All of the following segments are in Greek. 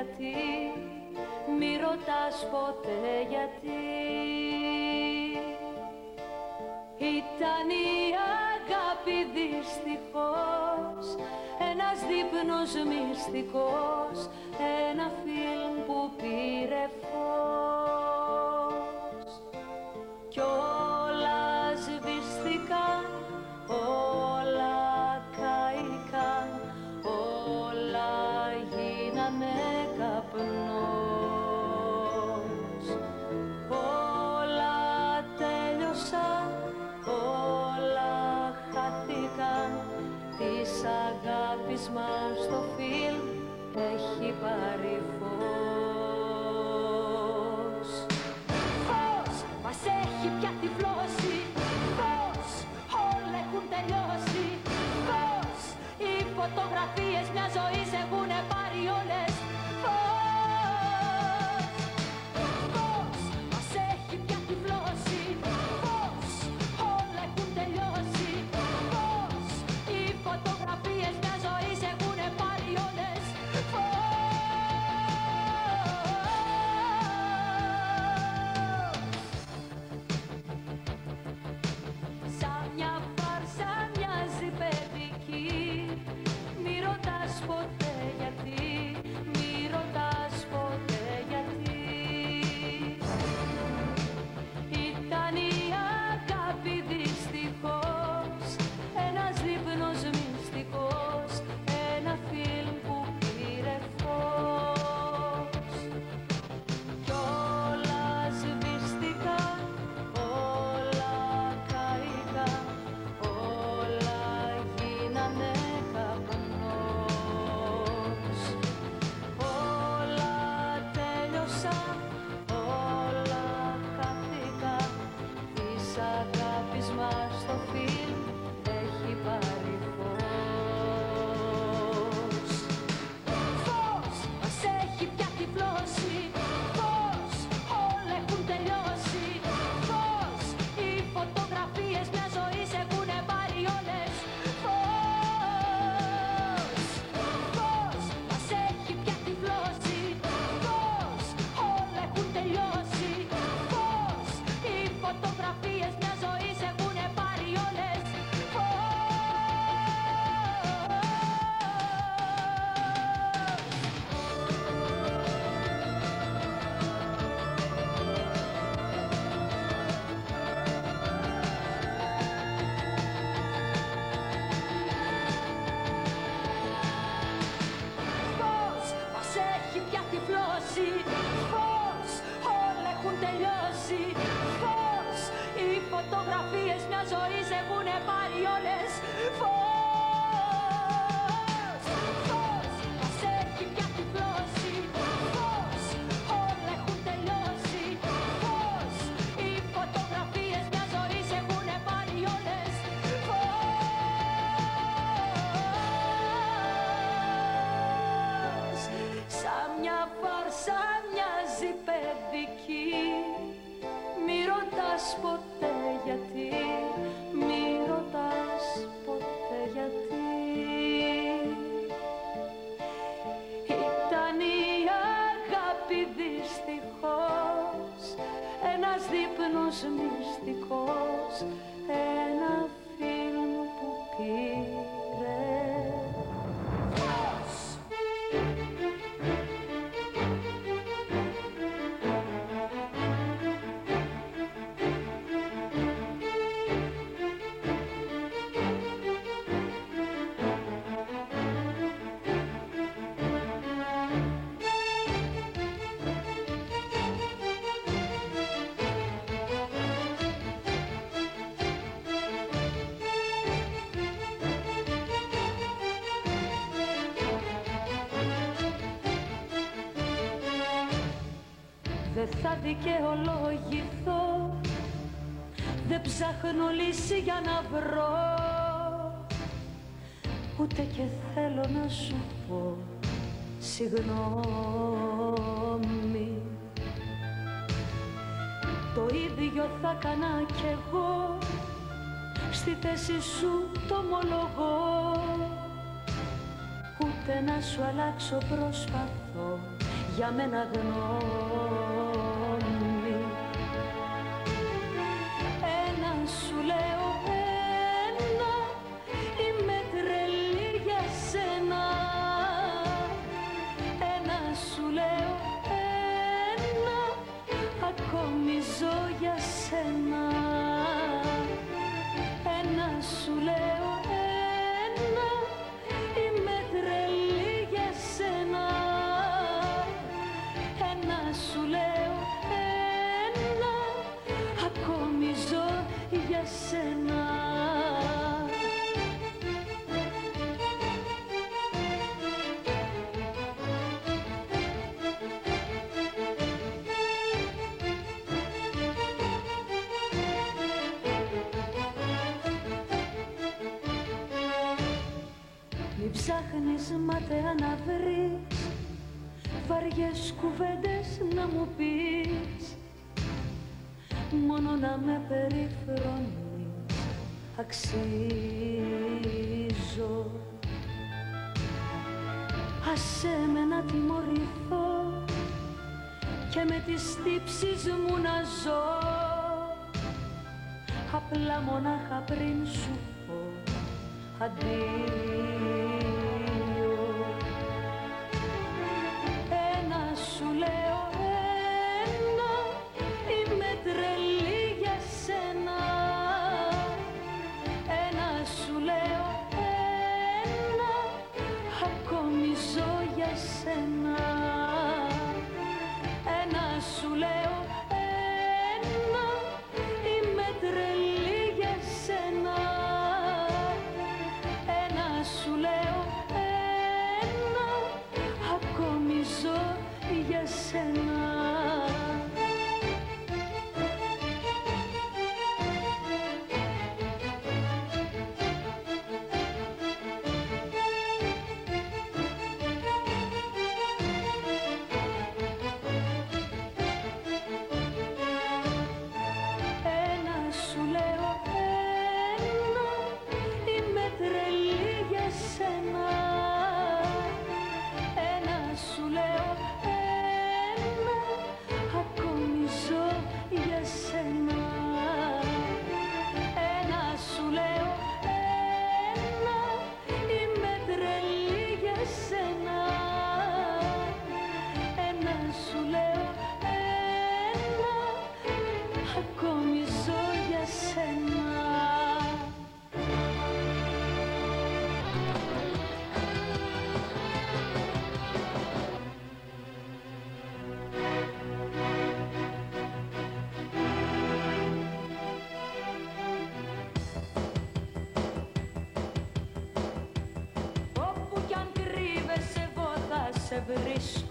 γιατί, μη ρωτάς ποτέ γιατί. Ήταν η αγάπη δυστυχώς, ένας δείπνος μυστικός, ένα φιλμ που πήρε φως. στο φίλ έχει πάρει φως. ποτέ γιατί θα δικαιολογηθώ. Δεν ψάχνω λύση για να βρω. Ούτε και θέλω να σου πω συγγνώμη. Το ίδιο θα κάνω κι εγώ. Στη θέση σου το ομολογώ. Ούτε να σου αλλάξω προσπαθώ για μένα γνώμη. σένα. Μη ψάχνεις να βρεις. Βαριές κουβέντες να μου πεις. Μόνο να με περιφρονείς αξίζω Ασέ με να τιμωρηθώ και με τις τύψεις μου να ζω. Απλά μονάχα πριν σου πω αντί hefur reist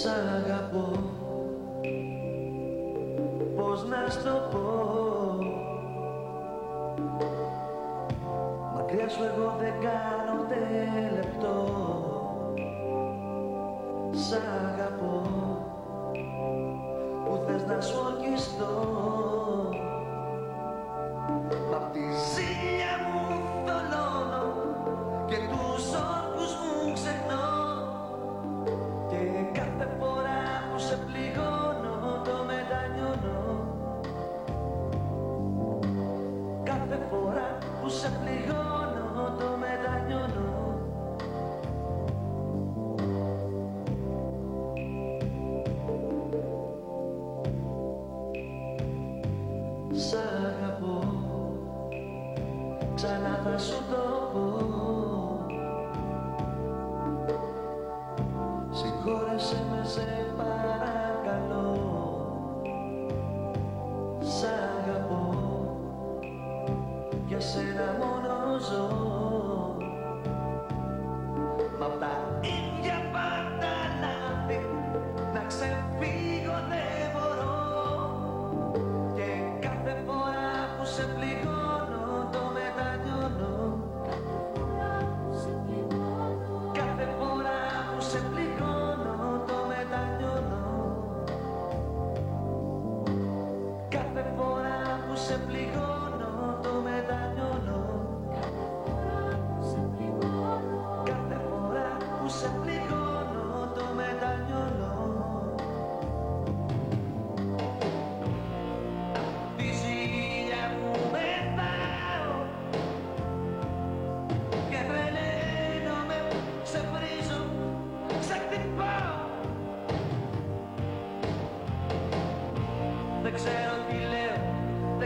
σ' αγαπώ. Πώς να στο πω. Μακριά σου εγώ δεν κάνω τελεπτό. Σ' αγαπώ. Που θες να σου ορκιστώ.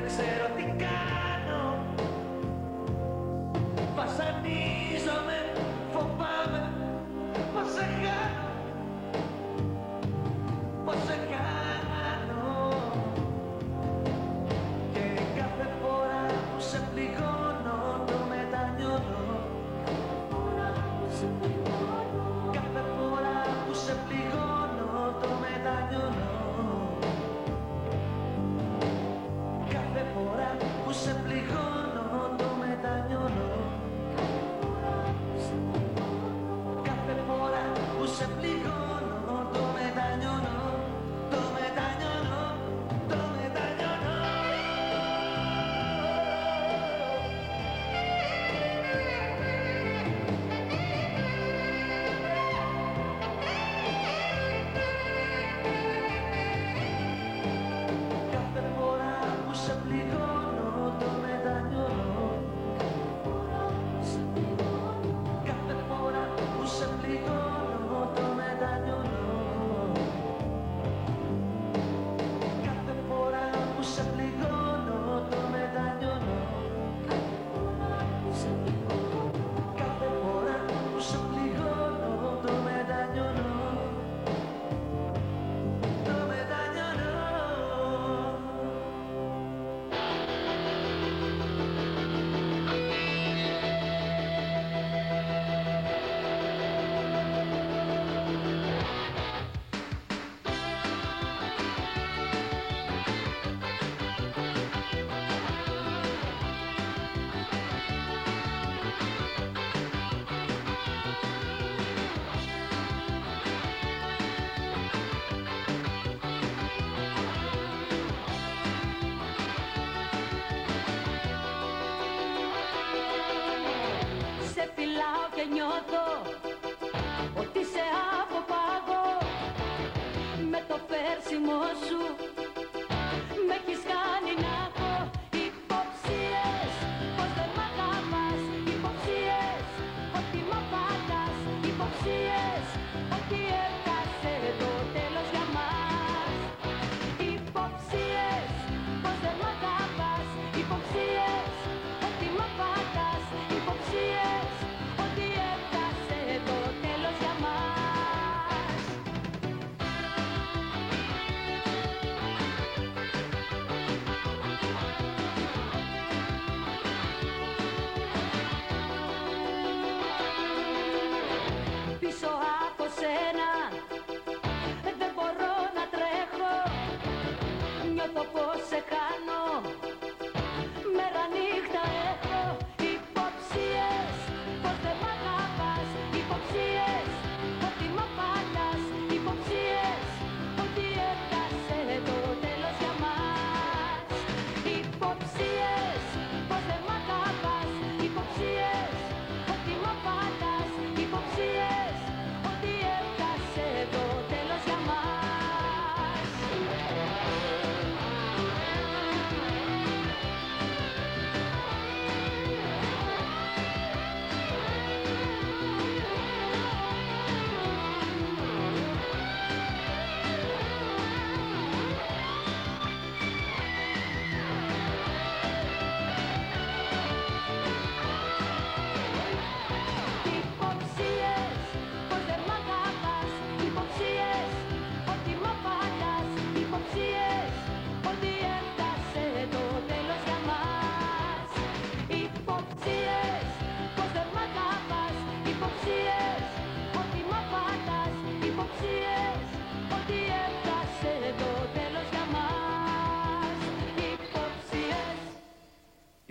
Sero tico, pasa a mí. Señor.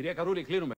Κυρία Καρούλη, κλείνουμε.